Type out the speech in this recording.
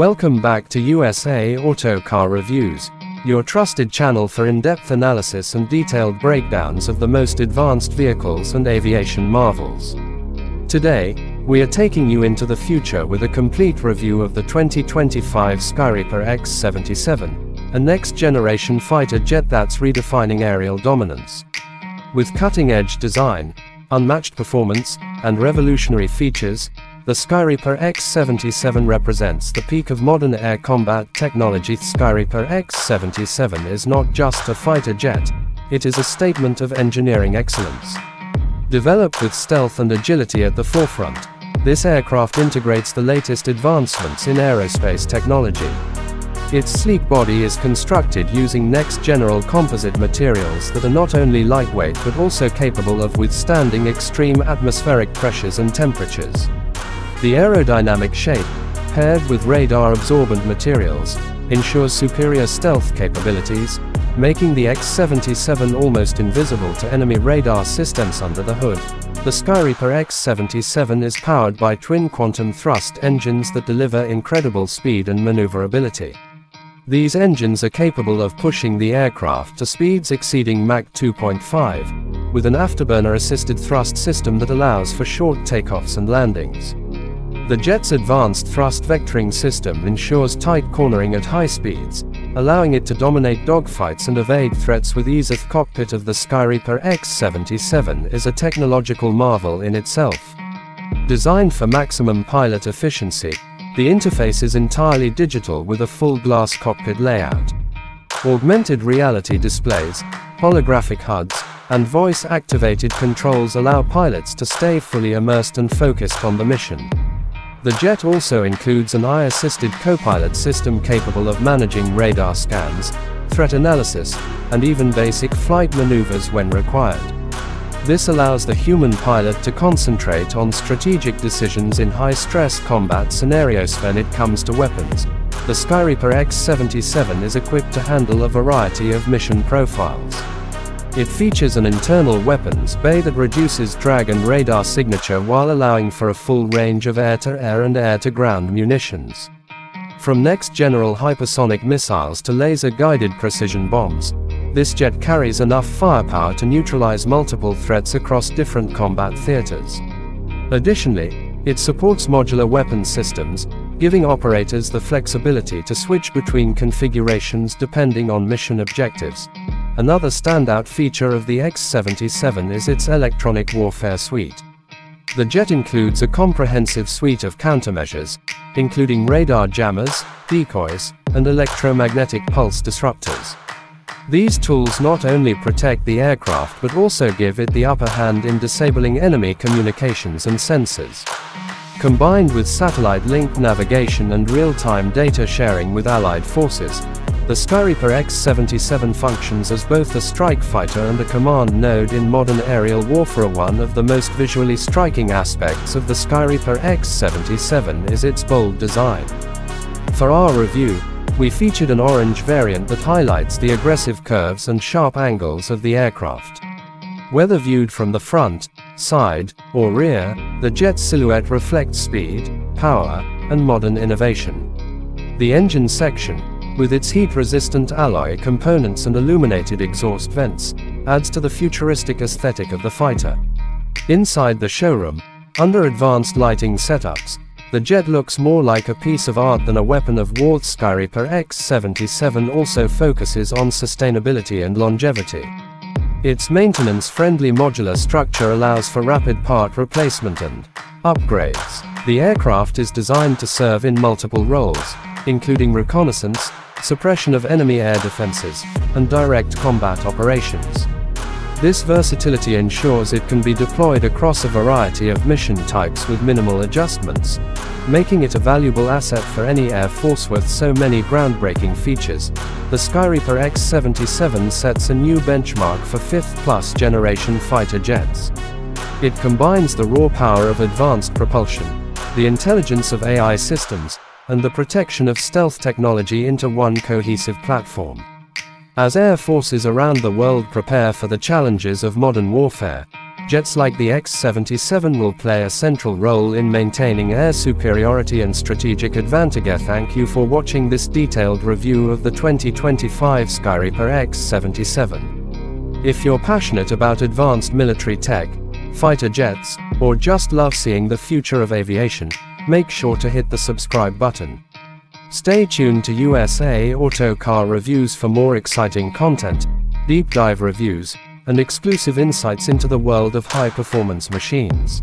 Welcome back to USA Auto Car Reviews, your trusted channel for in-depth analysis and detailed breakdowns of the most advanced vehicles and aviation marvels. Today, we are taking you into the future with a complete review of the 2025 Skyreaper X-77, a next-generation fighter jet that's redefining aerial dominance. With cutting-edge design, unmatched performance, and revolutionary features, the Skyreaper X-77 represents the peak of modern air combat technology. Skyreaper X-77 is not just a fighter jet, it is a statement of engineering excellence. Developed with stealth and agility at the forefront, this aircraft integrates the latest advancements in aerospace technology. Its sleek body is constructed using next-general composite materials that are not only lightweight but also capable of withstanding extreme atmospheric pressures and temperatures. The aerodynamic shape, paired with radar-absorbent materials, ensures superior stealth capabilities, making the X-77 almost invisible to enemy radar systems under the hood. The Skyreaper X-77 is powered by twin quantum thrust engines that deliver incredible speed and maneuverability. These engines are capable of pushing the aircraft to speeds exceeding Mach 2.5, with an afterburner-assisted thrust system that allows for short takeoffs and landings. The jet's advanced thrust vectoring system ensures tight cornering at high speeds, allowing it to dominate dogfights and evade threats with ease. The cockpit of the Skyreaper X-77 is a technological marvel in itself. Designed for maximum pilot efficiency, the interface is entirely digital with a full glass cockpit layout. Augmented reality displays, holographic HUDs, and voice-activated controls allow pilots to stay fully immersed and focused on the mission. The jet also includes an AI-assisted co-pilot system capable of managing radar scans, threat analysis, and even basic flight maneuvers when required. This allows the human pilot to concentrate on strategic decisions in high-stress combat scenarios when it comes to weapons. The Skyreaper X-77 is equipped to handle a variety of mission profiles. It features an internal weapons bay that reduces drag and radar signature while allowing for a full range of air-to-air -air and air-to-ground munitions. From next-general hypersonic missiles to laser-guided precision bombs, this jet carries enough firepower to neutralize multiple threats across different combat theaters. Additionally, it supports modular weapon systems, giving operators the flexibility to switch between configurations depending on mission objectives. Another standout feature of the X-77 is its electronic warfare suite. The jet includes a comprehensive suite of countermeasures, including radar jammers, decoys, and electromagnetic pulse disruptors. These tools not only protect the aircraft but also give it the upper hand in disabling enemy communications and sensors. Combined with satellite-linked navigation and real-time data sharing with allied forces, the Skyreaper X-77 functions as both a strike fighter and a command node in modern aerial warfare. One of the most visually striking aspects of the Skyreaper X-77 is its bold design. For our review, we featured an orange variant that highlights the aggressive curves and sharp angles of the aircraft. Whether viewed from the front, side, or rear, the jet's silhouette reflects speed, power, and modern innovation. The engine section, with its heat-resistant alloy components and illuminated exhaust vents, adds to the futuristic aesthetic of the fighter. Inside the showroom, under advanced lighting setups, the jet looks more like a piece of art than a weapon of war. Skyreaper X-77 also focuses on sustainability and longevity. Its maintenance-friendly modular structure allows for rapid part replacement and upgrades. The aircraft is designed to serve in multiple roles, including reconnaissance, suppression of enemy air defenses, and direct combat operations. This versatility ensures it can be deployed across a variety of mission types with minimal adjustments, making it a valuable asset for any air force with so many groundbreaking features. The Skyreaper X-77 sets a new benchmark for 5th plus generation fighter jets. It combines the raw power of advanced propulsion, the intelligence of AI systems, and the protection of stealth technology into one cohesive platform. As air forces around the world prepare for the challenges of modern warfare, Jets like the X-77 will play a central role in maintaining air superiority and strategic advantage. Thank you for watching this detailed review of the 2025 Skyreaper X-77. If you're passionate about advanced military tech, fighter jets, or just love seeing the future of aviation, make sure to hit the subscribe button. Stay tuned to USA Auto Car Reviews for more exciting content, deep dive reviews, and exclusive insights into the world of high performance machines.